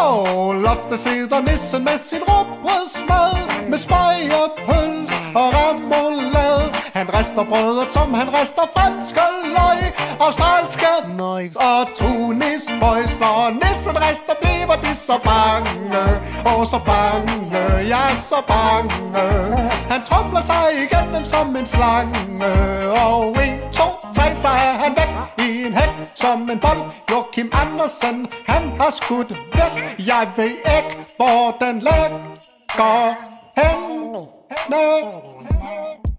På loftet sidder nissen med sin råbrødsmad Med spejepøls og remoulade Han rester brødet, som han rester franske løg. Australske knives og tunis boys Når nissen rester, bliver de så bange. Åh, så bange, ja, så bange. Han trumler sig igennem som en slange i en hæk Som en bold, Joachim Andersen, han har skudt væk Jeg ved ikke, hvor den lægger hen. hen, hen.